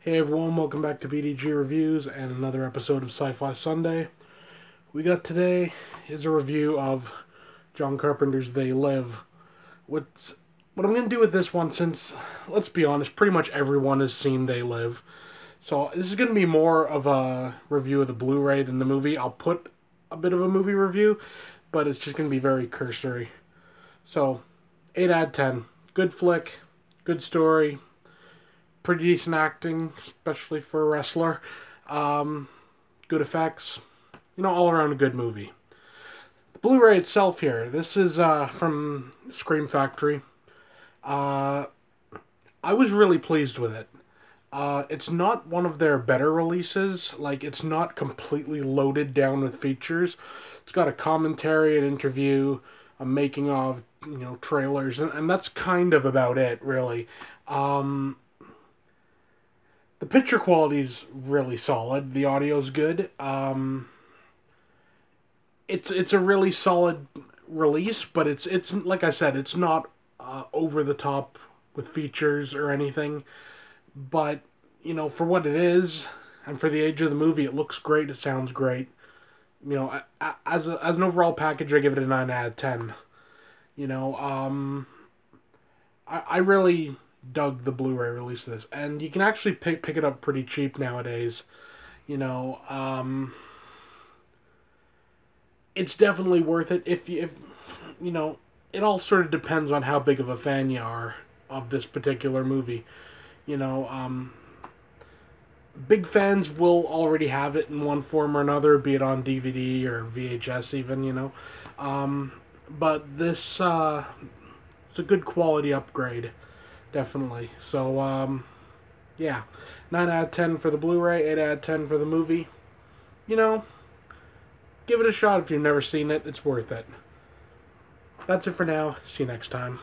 Hey everyone, welcome back to BDG Reviews and another episode of Sci Fi Sunday. We got today is a review of John Carpenter's They Live. What's, what I'm going to do with this one, since, let's be honest, pretty much everyone has seen They Live. So this is going to be more of a review of the Blu ray than the movie. I'll put a bit of a movie review, but it's just going to be very cursory. So, 8 out of 10. Good flick, good story, pretty decent acting, especially for a wrestler. Um, good effects. You know, all around a good movie. The Blu-ray itself here. This is uh, from Scream Factory. Uh, I was really pleased with it. Uh, it's not one of their better releases. Like, it's not completely loaded down with features. It's got a commentary, an interview, a making of, you know, trailers, and, and that's kind of about it, really. Um, the picture quality is really solid. The audio's good. Um, it's it's a really solid release, but it's it's like I said, it's not uh, over the top with features or anything. But you know, for what it is, and for the age of the movie, it looks great. It sounds great. You know, as a, as an overall package, I give it a nine out of ten. You know, um, I I really dug the Blu-ray release of this, and you can actually pick pick it up pretty cheap nowadays. You know, um, it's definitely worth it if you if you know. It all sort of depends on how big of a fan you are of this particular movie. You know, um, big fans will already have it in one form or another, be it on DVD or VHS, even. You know, um, but this uh, it's a good quality upgrade definitely. So, um, yeah, 9 out of 10 for the Blu ray, 8 out of 10 for the movie. You know, give it a shot if you've never seen it, it's worth it. That's it for now. See you next time.